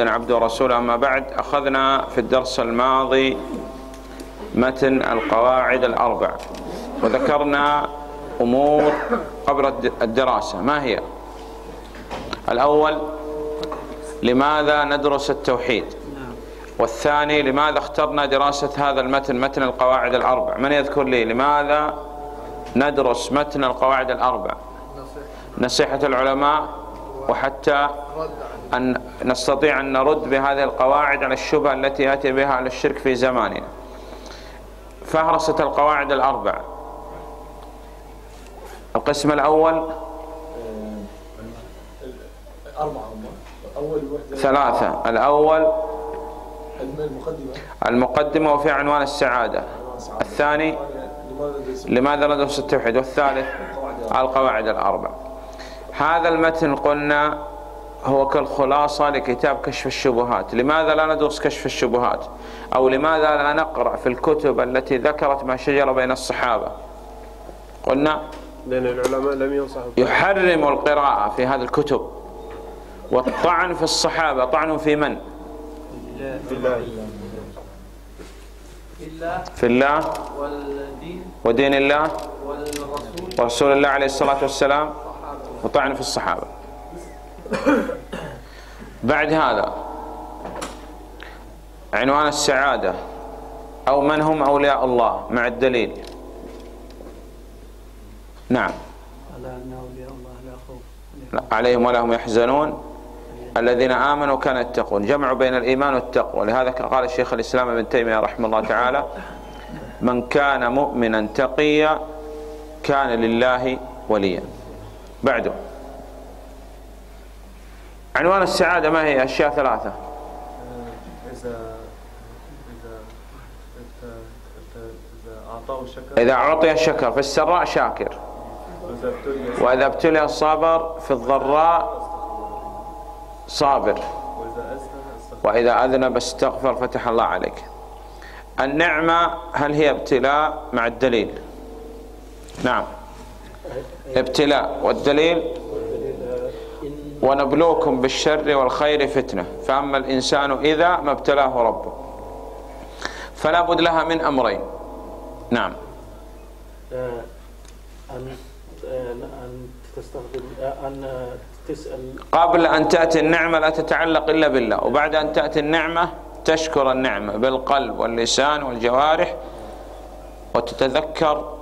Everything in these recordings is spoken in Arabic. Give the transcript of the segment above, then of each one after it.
عبد ورسول أما بعد أخذنا في الدرس الماضي متن القواعد الأربع. وذكرنا أمور قبل الدراسة. ما هي؟ الأول لماذا ندرس التوحيد؟ والثاني لماذا اخترنا دراسة هذا المتن متن القواعد الأربع؟ من يذكر لي؟ لماذا ندرس متن القواعد الأربع؟ نصيحة العلماء وحتى أن نستطيع أن نرد بهذه القواعد على الشبهة التي يأتي بها على الشرك في زماننا. فهرسة القواعد الأربع. القسم الأول ثلاثة. الأول المقدمة وفي عنوان السعادة. الثاني لماذا ندرس التوحيد والثالث القواعد الأربع. هذا المتن قلنا هو كالخلاصة لكتاب كشف الشبهات. لماذا لا ندرس كشف الشبهات؟ أو لماذا لا نقرأ في الكتب التي ذكرت ما شجر بين الصحابة؟ قلنا لأن العلماء لم ينصحوا. يحرم القراءة في هذه الكتب. والطعن في الصحابة طعن في من؟ بالله الله في الله والدين. ودين الله. والرسول. ورسول الله عليه الصلاة والسلام. وطعن في الصحابة. بعد هذا عنوان السعادة أو من هم أولياء الله مع الدليل. نعم. على أن أولياء الله لا خوف عليهم. ولا هم يحزنون. الذين آمنوا كانوا يتقون. جمعوا بين الإيمان والتقوى. لهذا قال الشيخ الإسلام ابن تيمية رحمه الله تعالى من كان مؤمنا تقيا كان لله وليا. بعده. عنوان السعادة ما هي؟ أشياء ثلاثة. إذا أعطي الشكر في السراء شاكر. وإذا ابتلي الصبر في الضراء صابر. وإذا أذنب استغفر فتح الله عليك. النعمة هل هي ابتلاء مع الدليل؟ نعم. ابتلاء والدليل؟ ونبلوكم بالشر والخير فتنة. فأما الإنسان إذا ما ابتلاه ربه فلا بد لها من أمرين. نعم. آه، أن آه، أن تستخدم آه، أن تسأل. قبل أن تأتي النعمة لا تتعلق إلا بالله وبعد أن تأتي النعمة تشكر النعمة بالقلب واللسان والجوارح وتتذكر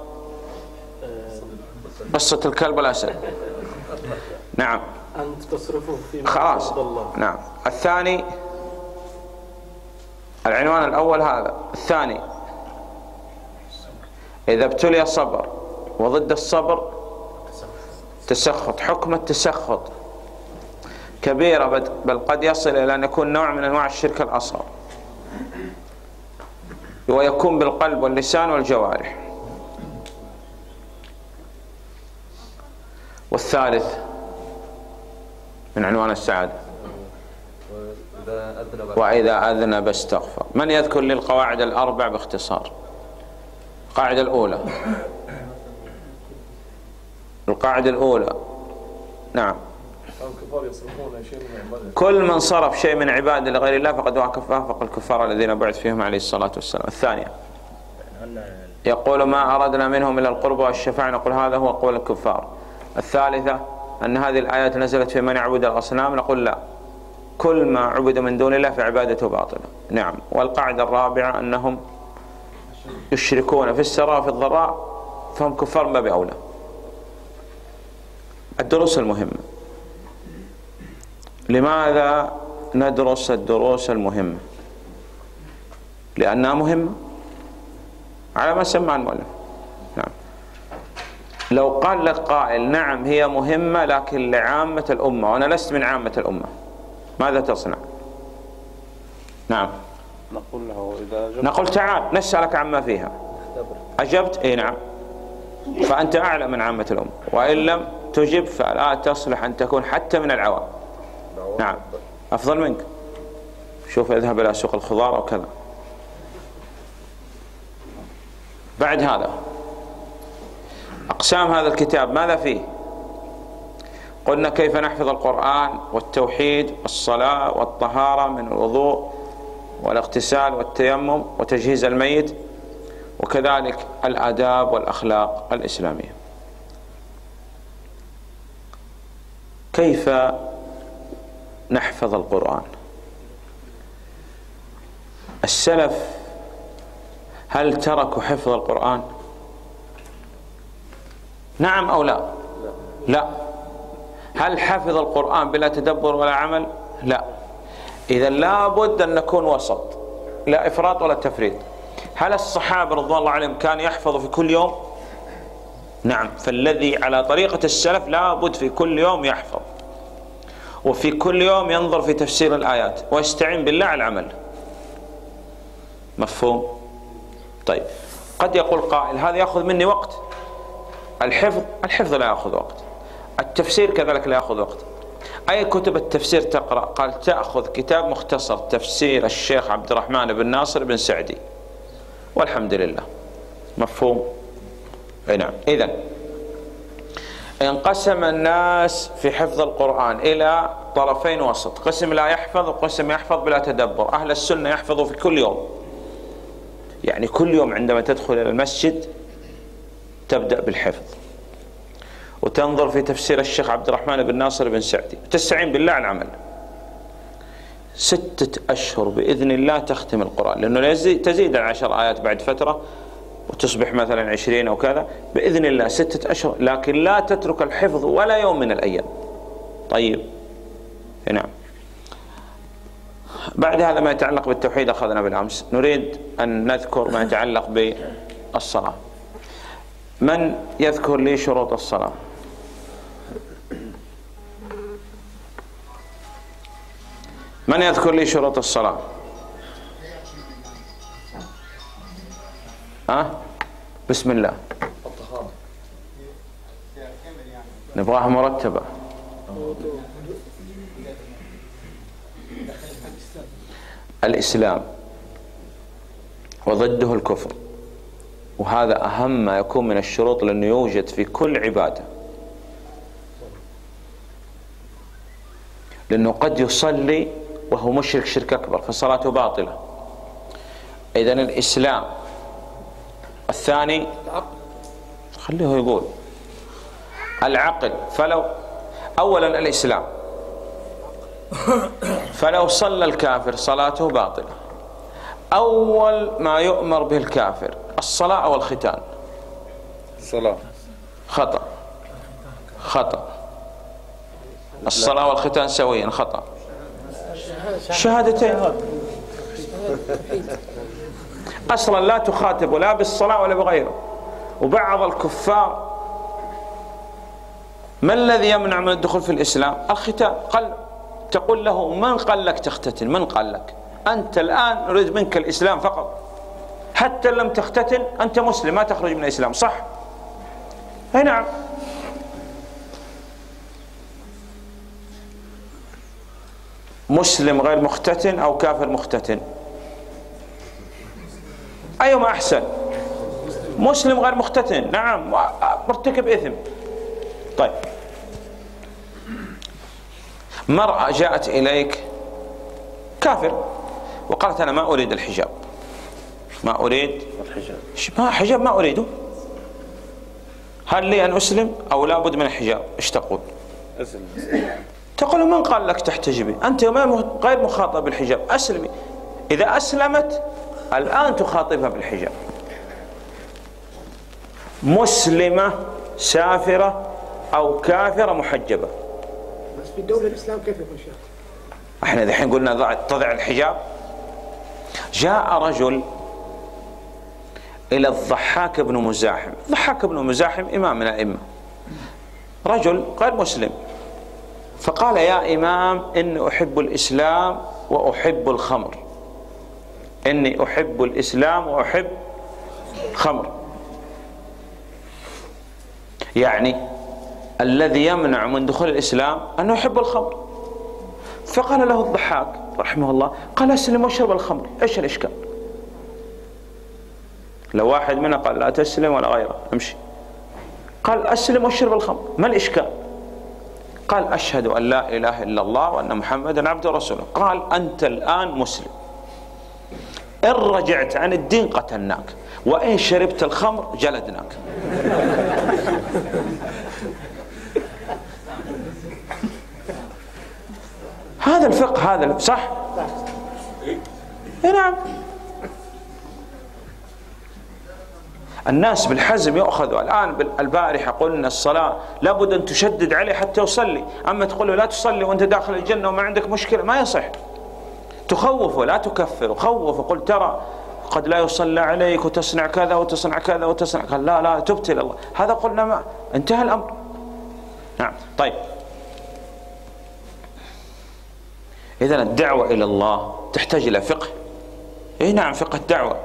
قصة الكلب والأسد نعم. أن تصرفه في خلاص. الله. نعم. الثاني العنوان الأول هذا. الثاني إذا ابتلي الصبر وضد الصبر تسخط. حكم التسخط كبيرة بل قد يصل إلى أن يكون نوع من أنواع الشرك الأصغر. ويكون بالقلب واللسان والجوارح. والثالث من عنوان السعادة وإذا أذنب أستغفر. من يذكر لي القواعد الأربع باختصار؟ القاعدة الأولى. القاعدة الأولى. نعم. كل من صرف شيء من عباده لغير الله فقد وافق وافق الكفار الذين بعث فيهم عليه الصلاة والسلام. الثانية. يقول ما أردنا منهم إلا القرب والشفاعة. نقول هذا هو قول الكفار. الثالثة. أن هذه الآيات نزلت في من يعبد الأصنام؟ نقول لا. كل ما عبد من دون الله فعبادته باطلة. نعم. والقاعدة الرابعة أنهم يشركون في السراء وفي الضراء فهم كفار ما بأولى. الدروس المهمة. لماذا ندرس الدروس المهمة؟ لأنها مهمة. على ما سمع المؤلف. لو قال لك قائل نعم هي مهمة لكن لعامة الأمة. وأنا لست من عامة الأمة. ماذا تصنع؟ نعم. نقول له إذا نقول تعال نسألك عما فيها. أجبت. إي نعم. فأنت أعلى من عامة الأمة. وإن لم تجب فلا تصلح أن تكون حتى من العوام. نعم. أفضل منك. شوف اذهب إلى سوق الخضار أو كذا. بعد هذا. أقسام هذا الكتاب ماذا فيه؟ قلنا كيف نحفظ القرآن والتوحيد والصلاة والطهارة من الوضوء والاغتسال والتيمم وتجهيز الميت وكذلك الآداب والأخلاق الإسلامية. كيف نحفظ القرآن؟ السلف هل تركوا حفظ القرآن؟ نعم أو لا؟ لا. هل حفظ القرآن بلا تدبر ولا عمل؟ لا. إذا لابد أن نكون وسط لا إفراط ولا تفريط. هل الصحابة رضوان الله عليهم كان يحفظ في كل يوم؟ نعم. فالذي على طريقة السلف لابد في كل يوم يحفظ. وفي كل يوم ينظر في تفسير الآيات ويستعين بالله على العمل. مفهوم؟ طيب. قد يقول قائل هذا يأخذ مني وقت؟ الحفظ الحفظ لا يأخذ وقت. التفسير كذلك لا يأخذ وقت. أي كتب التفسير تقرأ؟ قال تأخذ كتاب مختصر تفسير الشيخ عبد الرحمن بن ناصر بن سعدي. والحمد لله. مفهوم؟ أي نعم. اذا انقسم الناس في حفظ القرآن إلى طرفين وسط. قسم لا يحفظ وقسم يحفظ بلا تدبر. أهل السنة يحفظوا في كل يوم. يعني كل يوم عندما تدخل إلى المسجد تبدأ بالحفظ. وتنظر في تفسير الشيخ عبد الرحمن بن ناصر بن سعدي. وتستعين بالله على العمل. ستة أشهر بإذن الله تختم القرآن. لأنه تزيد العشر آيات بعد فترة وتصبح مثلا عشرين أو كذا. بإذن الله ستة أشهر. لكن لا تترك الحفظ ولا يوم من الأيام. طيب. نعم. بعد هذا ما يتعلق بالتوحيد أخذنا بالأمس. نريد أن نذكر ما يتعلق بالصلاة. من يذكر لي شروط الصلاة؟ من يذكر لي شروط الصلاة؟ ها؟ بسم الله. نبغاها مرتبة. الإسلام وضده الكفر. وهذا أهم ما يكون من الشروط لأنه يوجد في كل عبادة. لأنه قد يصلي وهو مشرك شرك أكبر فصلاته باطلة. إذن الإسلام الثاني خليه يقول العقل. فلو أولا الإسلام. فلو صلى الكافر صلاته باطلة. أول ما يؤمر به الكافر الصلاة أو الختان؟ الصلاة. خطأ. خطأ. الصلاة والختان سويا خطأ. شهادتين. أصلا لا تخاطب لا بالصلاة ولا بغيره. وبعض الكفار ما الذي يمنع من الدخول في الإسلام؟ الختان. قال تقول له من قال لك تختتن؟ من قال لك؟ أنت الآن نريد منك الإسلام فقط. حتى لم تختتن أنت مسلم ما تخرج من الإسلام صح؟ أي نعم. مسلم غير مختتن أو كافر مختتن؟ أيهما أحسن؟ مسلم غير مختتن نعم مرتكب إثم. طيب. مرأة جاءت إليك كافر وقالت أنا ما أريد الحجاب. ما أريد؟ الحجاب؟ ما حجاب ما أريده. هل لي أن أسلم أو لا بد من الحجاب؟ إيش تقول؟ أسلم. تقول من قال لك تحتجبي أنت غير مخاطب بالحجاب أسلمي إذا أسلمت الآن تخاطبها بالحجاب. مسلمة سافرة أو كافرة محجبة. بس في الدولة الإسلام كيف يكون شيخ؟ إحنا دحين قلنا ضع تضع الحجاب. جاء رجل إلى الضحاك بن مزاحم. الضحاك بن مزاحم إمام من الأئمة. رجل غير مسلم. فقال يا إمام إني أحب الإسلام وأحب الخمر. إني أحب الإسلام وأحب خمر. يعني الذي يمنع من دخول الإسلام أنه يحب الخمر. فقال له الضحاك رحمه الله قال أسلم واشرب الخمر إيش الإشكال؟ لو واحد منا قال لا تسلم ولا غيره امشي. قال أسلم واشرب الخمر. ما الإشكال؟ قال أشهد أن لا إله إلا الله وأن محمدا عبده ورسوله. قال أنت الآن مسلم. إن رجعت عن الدين قتلناك وإن شربت الخمر جلدناك. هذا الفقه هذا صح؟ إيه نعم. الناس بالحزم يؤخذوا. الآن البارحة قلنا الصلاة لابد أن تشدد عليه حتى يصلي. أما تقول له لا تصلي وأنت داخل الجنة وما عندك مشكلة ما يصح. تخوفه لا تكفره خوفه قل ترى قد لا يصلى عليك وتصنع كذا وتصنع كذا وتصنع كذا. لا لا تبت إلى الله. هذا قلنا ما انتهى الأمر. نعم طيب. إذا الدعوة إلى الله تحتاج إلى فقه. إيه نعم فقه الدعوة.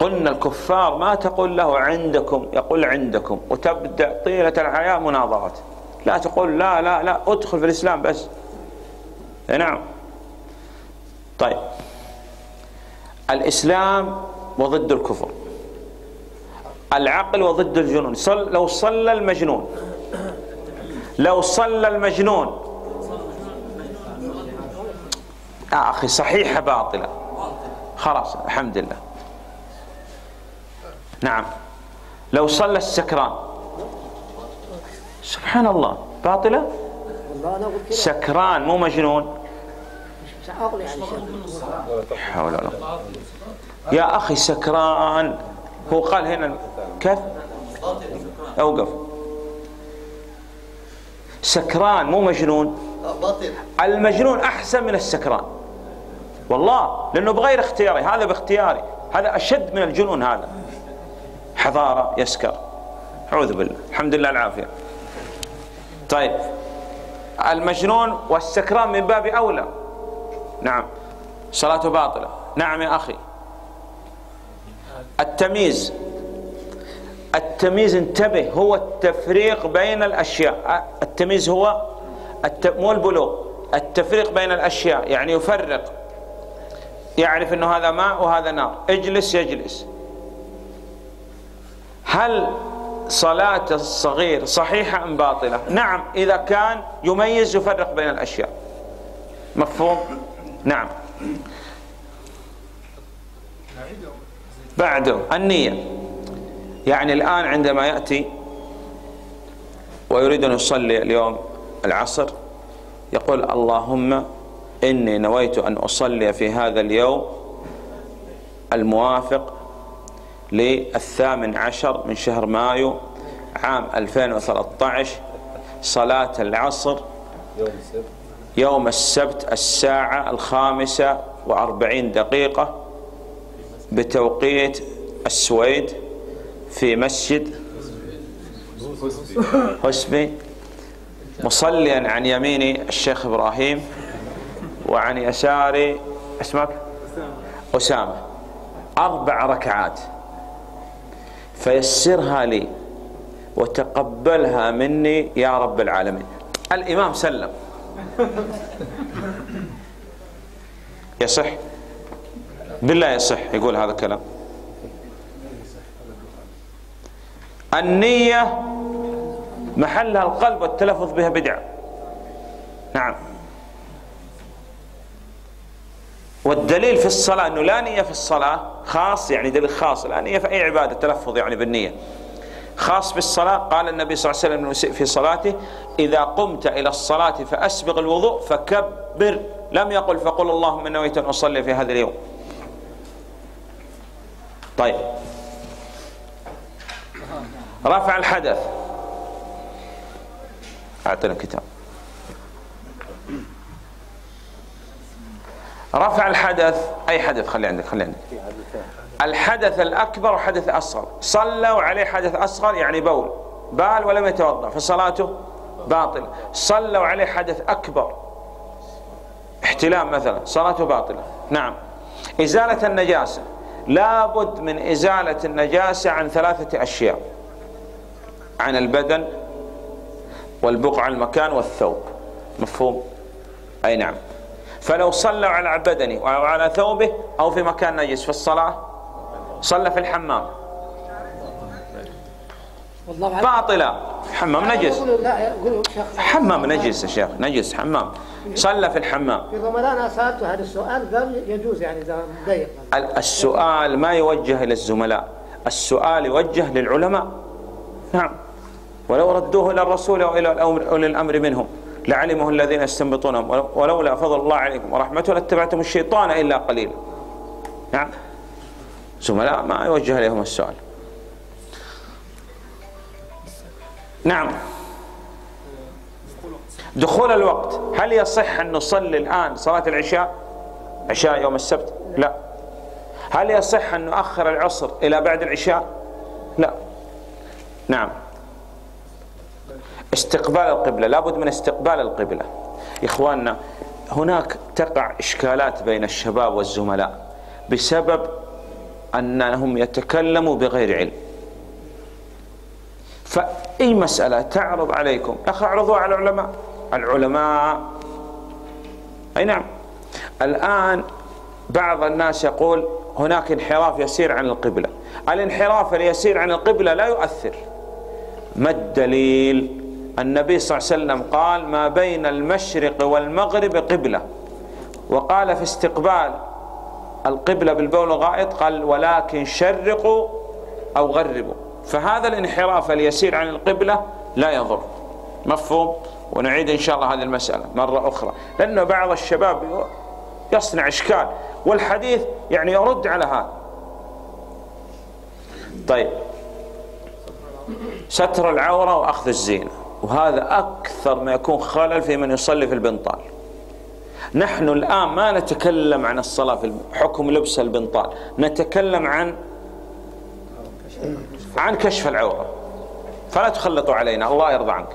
قلنا الكفار ما تقول له عندكم يقول عندكم. وتبدأ طيلة الحياة مناظرات. لا تقول لا لا لا ادخل في الإسلام بس. إيه نعم. طيب. الإسلام وضد الكفر. العقل وضد الجنون. صل لو صلى المجنون. لو صلى المجنون. يا أخي صحيحة باطلة. خلاص الحمد لله. نعم. لو صلى السكران. سبحان الله باطلة؟ سكران مو مجنون. حول ولا. يا أخي سكران. هو قال هنا كيف؟ أوقف. سكران مو مجنون؟ المجنون أحسن من السكران. والله لأنه بغير اختياري. هذا باختياري. هذا أشد من الجنون هذا. حضارة يسكر أعوذ بالله. الحمد لله العافية. طيب. المجنون والسكران من باب أولى. نعم. صلاته باطلة. نعم يا أخي. التمييز. التمييز انتبه. هو التفريق بين الأشياء. التمييز هو. مو البلوغ. التفريق بين الأشياء. يعني يفرق. يعرف أنه هذا ماء وهذا نار. اجلس يجلس. هل صلاة الصغير صحيحة أم باطلة؟ نعم إذا كان يميز يفرق بين الأشياء. مفهوم؟ نعم. بعده النية. يعني الآن عندما يأتي ويريد أن يصلي اليوم العصر يقول اللهم إني نويت أن أصلي في هذا اليوم الموافق للثامن عشر من شهر مايو عام 2013 صلاة العصر يوم السبت الساعة الخامسة وأربعين دقيقة بتوقيت السويد في مسجد حسبي مصليا عن يميني الشيخ إبراهيم وعن يساري اسمك؟ أسامة. أربع ركعات. فيسرها لي وتقبلها مني يا رب العالمين. الإمام سلم. يصح؟ بالله يصح يقول هذا الكلام. النية محلها القلب والتلفظ بها بدعة نعم. والدليل في الصلاة أنه لا نية في الصلاة خاص يعني دليل خاص لا نية في أي عبادة تلفظ يعني بالنية. خاص بالصلاة قال النبي صلى الله عليه وسلم في صلاته إذا قمت إلى الصلاة فأسبغ الوضوء فكبر. لم يقل فقل اللهم نويت أن أصلي في هذا اليوم. طيب. رفع الحدث. أعطنا كتاب. رفع الحدث أي حدث؟ خلي عندك خلي عندك. الحدث الأكبر وحدث أصغر. صلوا عليه حدث أصغر يعني بول. بال ولم يتوضأ فصلاته باطلة. صلوا عليه حدث أكبر. احتلام مثلا صلاته باطلة. نعم. إزالة النجاسة. لابد من إزالة النجاسة عن ثلاثة أشياء. عن البدن والبقعة المكان والثوب. مفهوم؟ أي نعم. فلو صلوا على بدنه أو على ثوبه أو في مكان نجس في الصلاة صلى في الحمام. والله. باطلة. حمام نجس. حمام نجس يا شيخ نجس حمام. صلى في الحمام. في رمضان أنا هذا السؤال قال يجوز يعني إذا ضيق. ال- السؤال ما يوجه إلى الزملاء السؤال يوجه للعلماء. نعم. ولو ردوه إلى الرسول أو إلى أولي الأمر منهم. لعلمه الذين يستنبطونهم. ولو- ولولا فضل الله عليكم ورحمته لاتبعتم الشيطان إلا قليلا. نعم. زملاء ما يوجه إليهم السؤال. نعم. دخول الوقت. هل يصح أن نصلي الآن صلاة العشاء؟ عشاء يوم السبت؟ لا. هل يصح أن نؤخر العصر إلى بعد العشاء؟ لا. نعم. استقبال القبلة لابد من استقبال القبلة. إخواننا هناك تقع إشكالات بين الشباب والزملاء بسبب أنهم يتكلموا بغير علم. فأي مسألة تعرض عليكم؟ أخي اعرضوا على العلماء. العلماء أي نعم. الآن بعض الناس يقول هناك انحراف يسير عن القبلة. الانحراف اليسير عن القبلة لا يؤثر. ما الدليل؟ النبي صلى الله عليه وسلم قال ما بين المشرق والمغرب قبلة. وقال في استقبال القبلة بالبول الغائط قال ولكن شرقوا أو غربوا. فهذا الانحراف اليسير عن القبلة لا يضر. مفهوم؟ ونعيد إن شاء الله هذه المسألة مرة أخرى. لأنه بعض الشباب يصنع إشكال والحديث يعني يرد على هذا. طيب. ستر العورة وأخذ الزينة. وهذا أكثر ما يكون خلل في من يصلي في البنطال. نحن الآن ما نتكلم عن الصلاة في حكم لبس البنطال. نتكلم عن عن كشف العورة. فلا تخلطوا علينا الله يرضى عنك.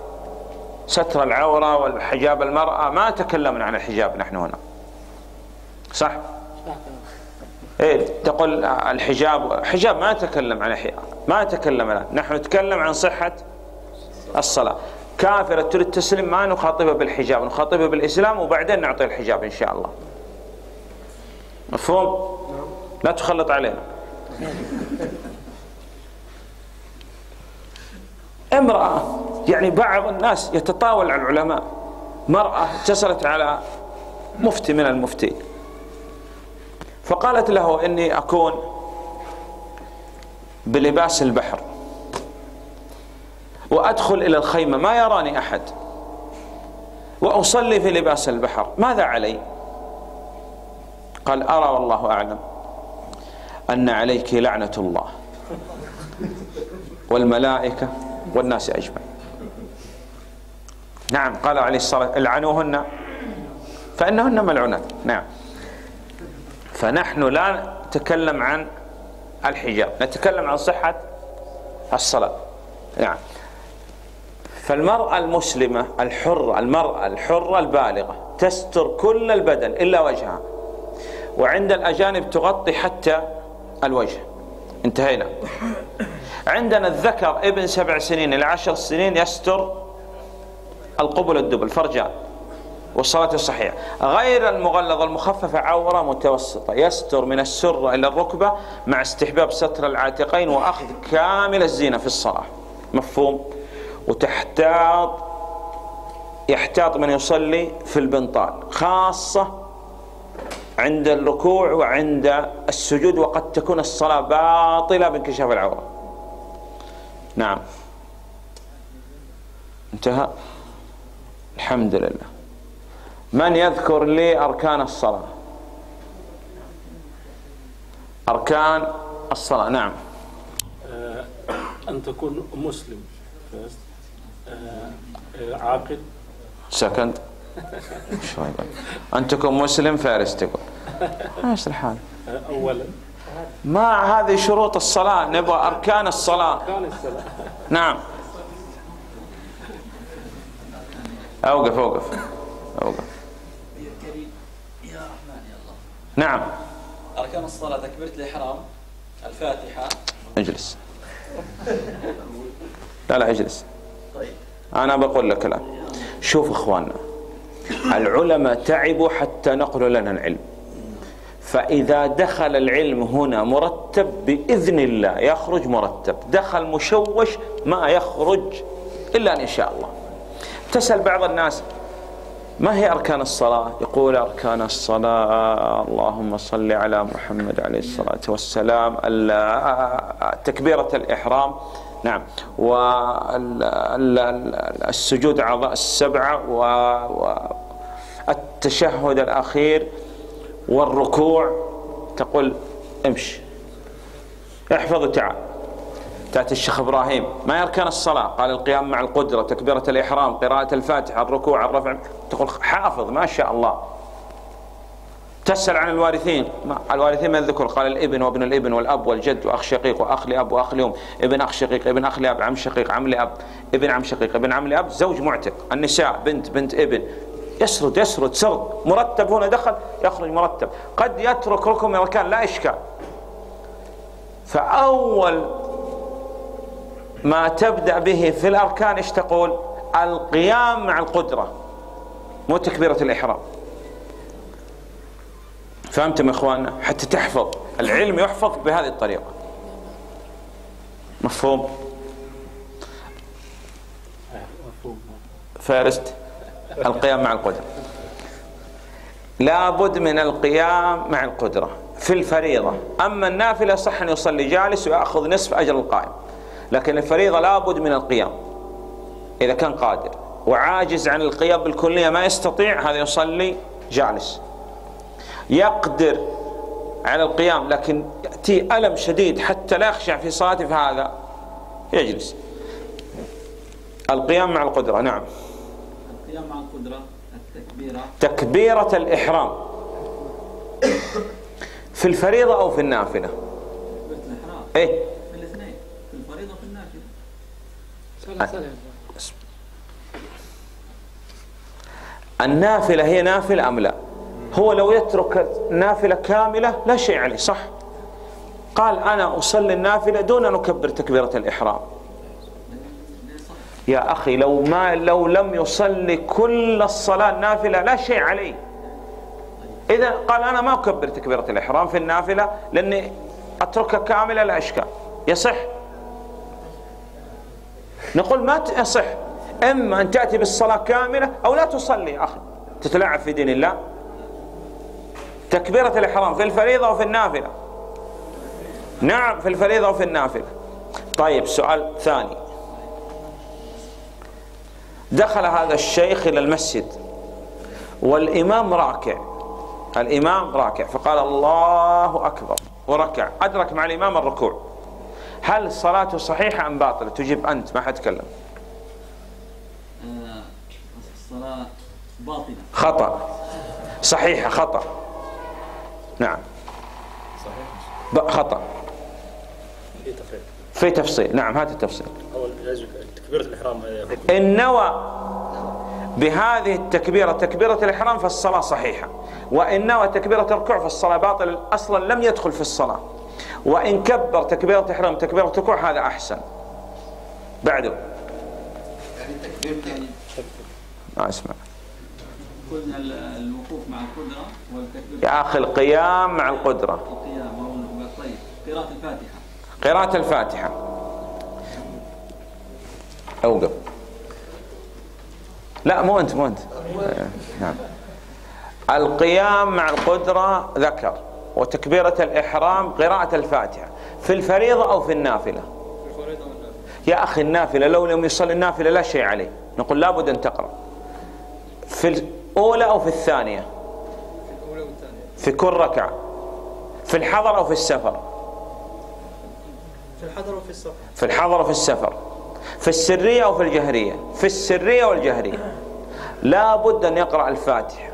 ستر العورة والحجاب المرأة ما تكلمنا عن الحجاب نحن هنا. صح؟ إيه تقول الحجاب حجاب ما نتكلم عن ما الآن. نحن نتكلم عن صحة الصلاة. كافرة تريد تسلم ما نخاطبها بالحجاب نخاطبها بالإسلام وبعدين نعطي الحجاب إن شاء الله. مفهوم؟ لا تخلط علينا. امرأة يعني بعض الناس يتطاول على العلماء. مرأة اتصلت على مفتي من المفتين فقالت له إني أكون بلباس البحر. وأدخل إلى الخيمة ما يراني أحد. وأصلي في لباس البحر ماذا علي؟ قال أرى والله أعلم أن عليك لعنة الله والملائكة والناس أجمعين. نعم قال عليه الصلاة العنوهن فإنهن ملعونات. نعم. فنحن لا نتكلم عن الحجاب نتكلم عن صحة الصلاة. نعم. فالمرأة المسلمة الحرة المرأة الحرة البالغة تستر كل البدن إلا وجهها. وعند الأجانب تغطي حتى الوجه. انتهينا. عندنا الذكر ابن سبع سنين إلى عشر سنين يستر القبل الدبل. فرجان والصلاة الصحيحة. غير المغلظة المخففة عورة متوسطة. يستر من السرة إلى الركبة مع استحباب ستر العاتقين وأخذ كامل الزينة في الصلاة. مفهوم؟ وتحتاط يحتاط من يصلي في البنطال خاصة عند الركوع وعند السجود وقد تكون الصلاة باطلة بانكشاف العورة. نعم. انتهى؟ الحمد لله. من يذكر لي أركان الصلاة؟ أركان الصلاة نعم. آه، أن تكون مسلم. first. آه، آه، عاقل سكند. أن تكون مسلم فارس تقول إيش الحال؟ آه، أولا. ما هذه شروط الصلاة نبغى أركان الصلاة. كان الصلاة. نعم. أوقف أوقف. أوقف. يا رحمن يا الله نعم. أركان الصلاة تكبيرة الإحرام الفاتحة. اجلس. لا لا اجلس. أنا بقول لك الآن. شوف إخواننا العلماء تعبوا حتى نقلوا لنا العلم. فإذا دخل العلم هنا مرتب بإذن الله يخرج مرتب. دخل مشوش ما يخرج إلا أن يشاء الله. تسأل بعض الناس ما هي أركان الصلاة؟ يقول أركان الصلاة اللهم صل على محمد عليه الصلاة والسلام ال- تكبيرة الإحرام. نعم. والسجود أعضاء السبعة والتشهد الأخير والركوع تقول امشي. احفظ وتعال تأتي الشيخ إبراهيم. ما أركان الصلاة؟ قال القيام مع القدرة تكبيرة الإحرام قراءة الفاتحة الركوع الرفع. تقول حافظ ما شاء الله. تسأل عن الوارثين. الوارثين من الذكر قال الابن وابن الابن والأب والجد وأخ شقيق وأخ لأب وأخ لأم. ابن أخ شقيق ابن أخ لأب عم شقيق عم لأب. ابن عم شقيق ابن عم لأب. زوج معتق. النساء بنت بنت ابن. يسرد يسرد سرد مرتب هنا دخل يخرج مرتب. قد يترك ركن من الأركان لا إشكال. فأول ما تبدأ به في الأركان إيش تقول؟ القيام مع القدرة مو تكبيرة الإحرام. فهمتم يا إخواننا حتى تحفظ. العلم يحفظ بهذه الطريقة. مفهوم؟ فارست. القيام مع القدرة. لابد من القيام مع القدرة في الفريضة. أما النافلة صح أن يصلي جالس ويأخذ نصف أجر القائم. لكن الفريضة لابد من القيام. إذا كان قادر. وعاجز عن القيام بالكلية ما يستطيع هذا يصلي جالس. يقدر على القيام لكن يأتي ألم شديد حتى لا يخشع في صلاته فهذا يجلس. القيام مع القدرة نعم. القيام مع القدرة التكبيرة. تكبيرة الإحرام. في الفريضة أو في النافلة؟ تكبيرة الإحرام إيه. في الاثنين في الفريضة وفي النافلة. سلام سلام النافلة هي نافلة أم لا؟ هو لو يترك نافلة كاملة لا شيء عليه صح؟ قال أنا أصلي النافلة دون أن أكبر تكبيرة الإحرام. يا أخي لو ما لو لم يصلي كل الصلاة النافلة لا شيء عليه. إذا قال أنا ما أكبر تكبيرة الإحرام في النافلة لأني أتركها كاملة لا إشكال يصح؟ نقول ما يصح. إما أن تأتي بالصلاة كاملة أو لا تصلي يا أخي. تتلاعب في دين الله. تكبيرة الإحرام في الفريضة وفي النافلة. نعم في الفريضة وفي النافلة. طيب سؤال ثاني. دخل هذا الشيخ إلى المسجد والإمام راكع. الإمام راكع فقال الله أكبر وركع. أدرك مع الإمام الركوع. هل صلاته صحيحة أم باطلة؟ تجيب أنت ما حتكلم. آه، الصلاة باطلة. خطأ. صحيحة خطأ. نعم. ب- خطأ. في تفريق. في تفصيل. نعم هات التفصيل. تكبيرة الإحرام آه، إن نوى بهذه التكبيرة تكبيرة الإحرام فالصلاة صحيحة. وإن نوى تكبيرة الركوع فالصلاة باطل أصلا لم يدخل في الصلاة. وإن كبر تكبيرة الإحرام تكبيرة الركوع هذا أحسن. بعده. يعني ما أسمع. قلنا ال- الوقوف مع القدرة والتكبير يا أخي القيام مع القدرة. القيام طيب. قراءة الفاتحة. قراءة الفاتحة. أوقف. لا مو أنت مو أنت. نعم. القيام مع القدرة ذكر وتكبيرة الإحرام قراءة الفاتحة. في الفريضة أو في النافلة؟ يا أخي النافلة لو لم يصلي النافلة لا شيء عليه. نقول لابد أن تقرأ. في الأولى أو في الثانية؟ في كل ركعة. في الحضر أو في السفر؟ في الحضر وفي السفر. في الحضر وفي السفر. في السرية أو في الجهرية؟ في السرية والجهرية. لا بد أن يقرأ الفاتحة.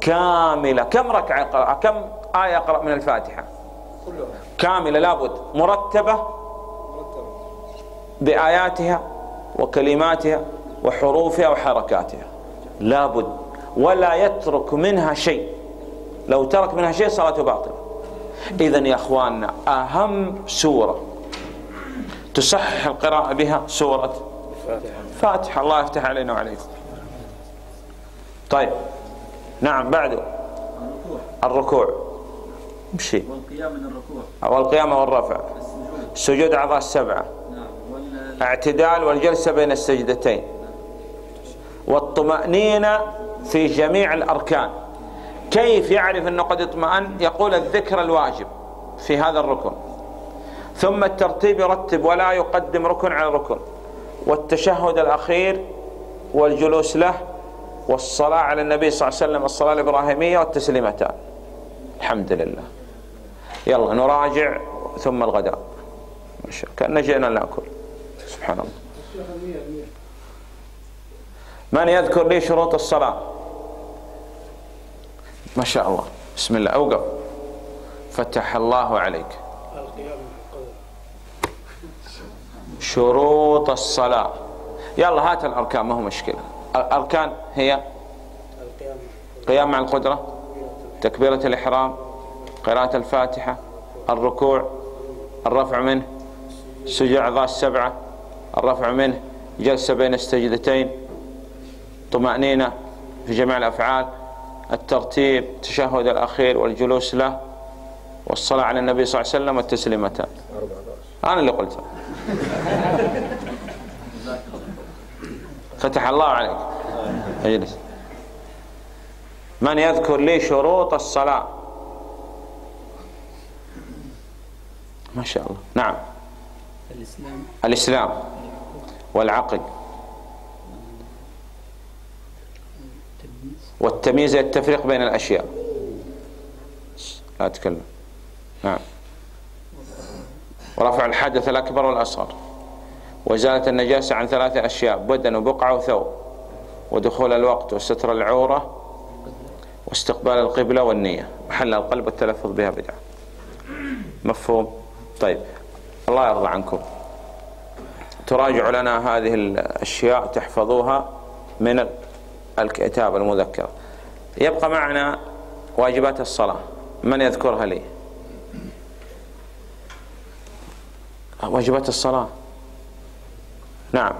كاملة. كم ركعة يقرأ كم آية يقرأ من الفاتحة؟ كلها كاملة. لابد مرتبة مرتبة. بآياتها وكلماتها وحروفها وحركاتها. لابد ولا يترك منها شيء. لو ترك منها شيء صلاته باطلة. إذا يا أخواننا أهم سورة تصحح القراءة بها سورة فاتحة. الله يفتح علينا وعليكم. طيب نعم بعده. الركوع. امشي. والقيام من الركوع والقيامة والرفع. السجود. سجود أعضاء السبعة. نعم اعتدال والجلسة بين السجدتين. والطمأنينة في جميع الأركان. كيف يعرف أنه قد اطمأن يقول الذكر الواجب في هذا الركن. ثم الترتيب يرتب ولا يقدم ركن على ركن. والتشهد الأخير والجلوس له والصلاة على النبي صلى الله عليه وسلم الصلاة الإبراهيمية والتسليمتان. الحمد لله. يلا نراجع ثم الغداء. كأننا جئنا نأكل سبحان الله. من يذكر لي شروط الصلاة؟ ما شاء الله. بسم الله. أوقف. فتح الله عليك. شروط الصلاة. يلا هات الأركان ما هو مشكلة. الأركان هي قيام مع القدرة تكبيرة الإحرام قراءة الفاتحة الركوع الرفع منه سجع أعضاء السبعة الرفع منه جلسة بين السجدتين. طمأنينة في جميع الأفعال الترتيب التشهد الأخير والجلوس له والصلاة على النبي صلى الله عليه وسلم والتسليمتان أنا اللي قلتها. فتح الله عليك. أجلس. من يذكر لي شروط الصلاة؟ ما شاء الله. نعم. الإسلام. الإسلام والعقل. والتمييز التفريق بين الأشياء. لا أتكلم. نعم. ورفع الحدث الأكبر والأصغر. وإزالة النجاسة عن ثلاثة أشياء بدن وبقعة وثوب. ودخول الوقت وستر العورة واستقبال القبلة والنية. محل القلب والتلفظ بها بدعة. مفهوم؟ طيب. الله يرضى عنكم. تراجع لنا هذه الأشياء تحفظوها من الكتاب المذكر. يبقى معنا واجبات الصلاة. من يذكرها لي؟ واجبات الصلاة. نعم.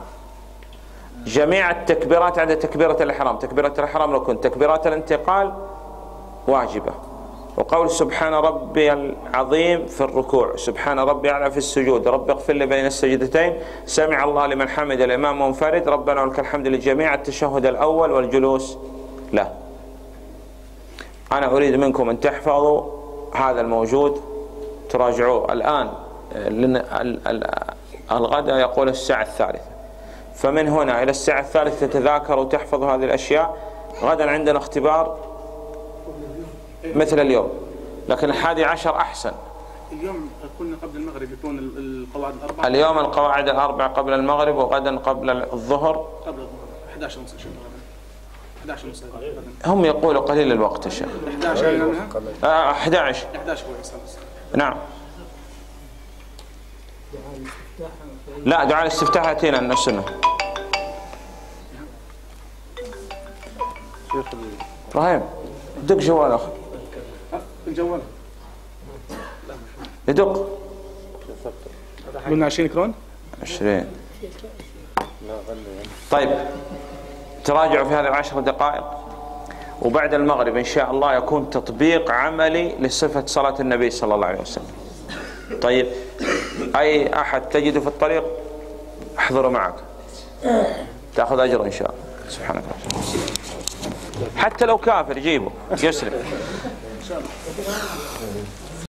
جميع التكبيرات عند تكبيرة الإحرام. تكبيرة الإحرام ركن. تكبيرات الانتقال واجبة. وقول سبحان ربي العظيم في الركوع. سبحان ربي أعلى في السجود. رب اغفر لي بين السجدتين. سمع الله لمن حمد الإمام منفرد. ربنا ولك الحمد للجميع التشهد الأول والجلوس له. أنا أريد منكم أن تحفظوا هذا الموجود. تراجعوه. الآن الغداء يقول الساعة الثالثة. فمن هنا إلى الساعة الثالثة تتذاكر وتحفظ هذه الأشياء. غدا عندنا اختبار. مثل اليوم. لكن الحادي عشر أحسن. اليوم قلنا قبل المغرب يكون ال- القواعد الأربعة. اليوم القواعد الأربع قبل المغرب وغدا قبل الظهر. قبل الظهر. 11 ونص إن شاء الله غدا 11 ونص غدا. هم يقولوا قليل الوقت يا شيخ. 11 منها آه 11 11 كويس خلاص نعم. لا دعاء الاستفتاح يأتينا من السنة. شيخ ال- إبراهيم دق جوال أخ الجوال يدق قلنا 20 كرون؟ 20 طيب. تراجعوا في هذه العشر دقائق. وبعد المغرب إن شاء الله يكون تطبيق عملي لصفة صلاة النبي صلى الله عليه وسلم. طيب. أي أحد تجده في الطريق؟ احضره معك. تأخذ أجر إن شاء الله. سبحانك. حتى لو كافر جيبه. يسلم. Wow.